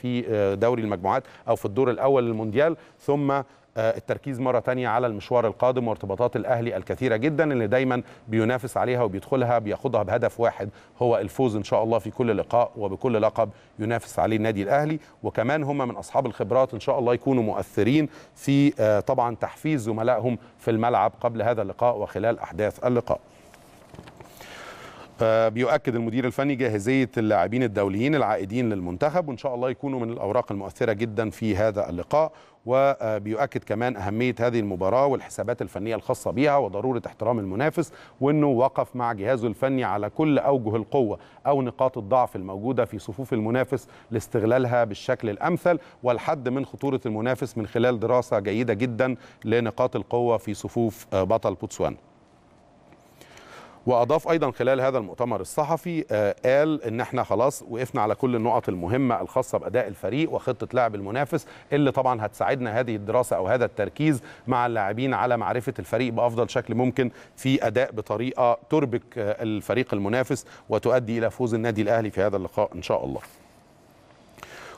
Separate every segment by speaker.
Speaker 1: في دوري المجموعات أو في الدور الأول للمونديال ثم التركيز مرة تانية على المشوار القادم وارتباطات الأهلي الكثيرة جدا اللي دايما بينافس عليها وبيدخلها بياخدها بهدف واحد هو الفوز إن شاء الله في كل لقاء وبكل لقب ينافس عليه النادي الأهلي وكمان هم من أصحاب الخبرات إن شاء الله يكونوا مؤثرين في طبعا تحفيز زملائهم في الملعب قبل هذا اللقاء وخلال أحداث اللقاء. بيؤكد المدير الفني جاهزية اللاعبين الدوليين العائدين للمنتخب وإن شاء الله يكونوا من الأوراق المؤثرة جدا في هذا اللقاء وبيؤكد كمان أهمية هذه المباراة والحسابات الفنية الخاصة بها وضرورة احترام المنافس وإنه وقف مع جهازه الفني على كل أوجه القوة أو نقاط الضعف الموجودة في صفوف المنافس لاستغلالها بالشكل الأمثل والحد من خطورة المنافس من خلال دراسة جيدة جدا لنقاط القوة في صفوف بطل بوتسوانا. وأضاف أيضا خلال هذا المؤتمر الصحفي قال إن إحنا خلاص وقفنا على كل النقط المهمة الخاصة بأداء الفريق وخطة لعب المنافس اللي طبعا هتساعدنا هذه الدراسة أو هذا التركيز مع اللاعبين على معرفة الفريق بأفضل شكل ممكن في أداء بطريقة تربك الفريق المنافس وتؤدي إلى فوز النادي الأهلي في هذا اللقاء إن شاء الله.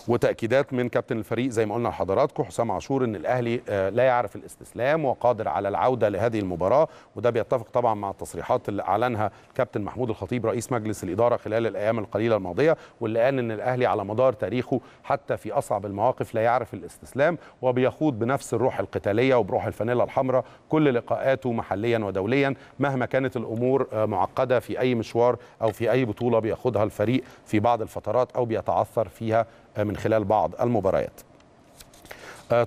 Speaker 1: وتأكيدات من كابتن الفريق زي ما قلنا لحضراتكم حسام عاشور إن الأهلي لا يعرف الاستسلام وقادر على العودة لهذه المباراة وده بيتفق طبعا مع التصريحات اللي أعلنها كابتن محمود الخطيب رئيس مجلس الإدارة خلال الأيام القليلة الماضية واللي قال إن الأهلي على مدار تاريخه حتى في أصعب المواقف لا يعرف الاستسلام وبيخوض بنفس الروح القتالية وبروح الفانيلا الحمراء كل لقاءاته محليا ودوليا مهما كانت الأمور معقدة في أي مشوار أو في أي بطولة بياخدها الفريق في بعض الفترات أو بيتعثر فيها من خلال بعض المباريات.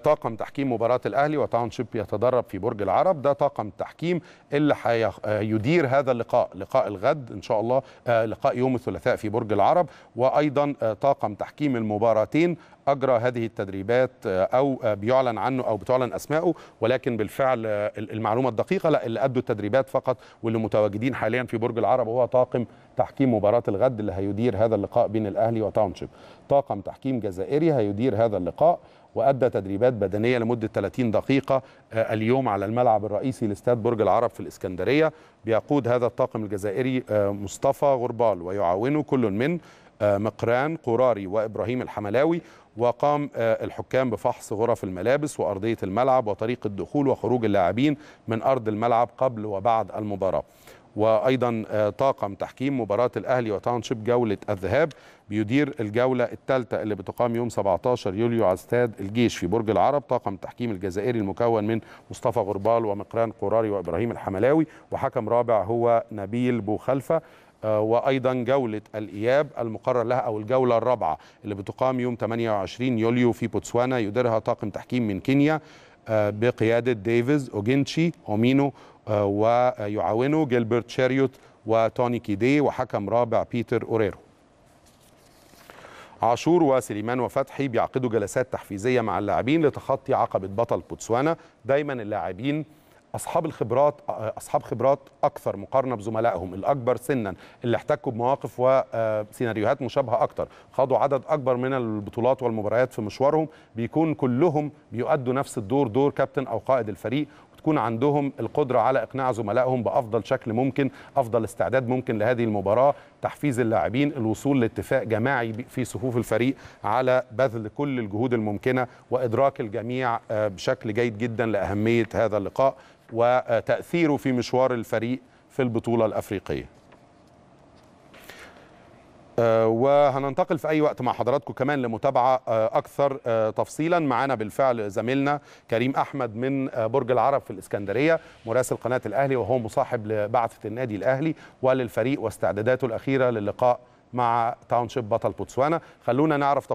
Speaker 1: طاقم تحكيم مباراة الأهلي وتاونشيب يتدرب في برج العرب. ده طاقم تحكيم اللي هيدير هذا اللقاء لقاء الغد إن شاء الله لقاء يوم الثلاثاء في برج العرب. وأيضا طاقم تحكيم المباراتين أجرى هذه التدريبات أو بيعلن عنه أو بتعلن أسمائه ولكن بالفعل المعلومة الدقيقة لا اللي أدوا التدريبات فقط واللي متواجدين حاليا في برج العرب هو طاقم تحكيم مباراة الغد اللي هيدير هذا اللقاء بين الأهلي وتاونشيب. طاقم تحكيم جزائري هيدير هذا اللقاء وأدى تدريبات بدنية لمدة 30 دقيقة اليوم على الملعب الرئيسي لاستاد برج العرب في الإسكندرية. بيقود هذا الطاقم الجزائري مصطفى غربال ويعاونه كل من مقران قراري وإبراهيم الحملاوي. وقام الحكام بفحص غرف الملابس وأرضية الملعب وطريقه دخول وخروج اللاعبين من أرض الملعب قبل وبعد المباراة. وأيضا طاقم تحكيم مباراة الأهلي وتاونشيب جولة الذهاب بيدير الجولة الثالثة اللي بتقام يوم 17 يوليو على استاد الجيش في برج العرب. طاقم تحكيم الجزائري المكون من مصطفى غربال ومقران قراري وإبراهيم الحملاوي وحكم رابع هو نبيل بوخلفة. وأيضا جولة الإياب المقرر لها أو الجولة الرابعة اللي بتقام يوم 28 يوليو في بوتسوانا يديرها طاقم تحكيم من كينيا بقيادة ديفيز أوجينشي أومينو ويعاونه جيلبرت شاريوت وتوني كيدي وحكم رابع بيتر أوريرو. عاشور وسليمان وفتحي بيعقدوا جلسات تحفيزية مع اللاعبين لتخطي عقبة بطل بوتسوانا. دايما اللاعبين أصحاب الخبرات أصحاب خبرات أكثر مقارنة بزملائهم الأكبر سنا اللي احتكوا بمواقف وسيناريوهات مشابهة أكثر خاضوا عدد أكبر من البطولات والمباريات في مشوارهم. بيكون كلهم بيؤدوا نفس الدور دور كابتن أو قائد الفريق وتكون عندهم القدرة على إقناع زملائهم بأفضل شكل ممكن أفضل استعداد ممكن لهذه المباراة. تحفيز اللاعبين الوصول لاتفاق جماعي في صفوف الفريق على بذل كل الجهود الممكنة وإدراك الجميع بشكل جيد جدا لأهمية هذا اللقاء. وتأثيره في مشوار الفريق في البطولة الأفريقية. وهننتقل في أي وقت مع حضراتكم كمان لمتابعة أكثر تفصيلا. معنا بالفعل زميلنا كريم أحمد من برج العرب في الإسكندرية مراسل قناة الأهلي وهو مصاحب لبعثة النادي الأهلي وللفريق واستعداداته الأخيرة للقاء مع تاونشيب بطل بوتسوانا خلونا نعرف